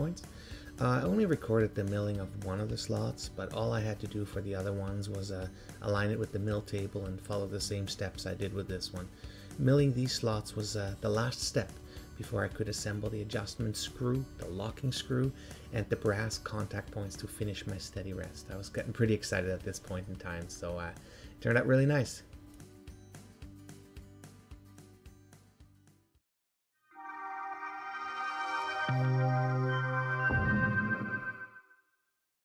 Uh, I only recorded the milling of one of the slots, but all I had to do for the other ones was uh, align it with the mill table and follow the same steps I did with this one. Milling these slots was uh, the last step before I could assemble the adjustment screw, the locking screw, and the brass contact points to finish my steady rest. I was getting pretty excited at this point in time, so uh, it turned out really nice.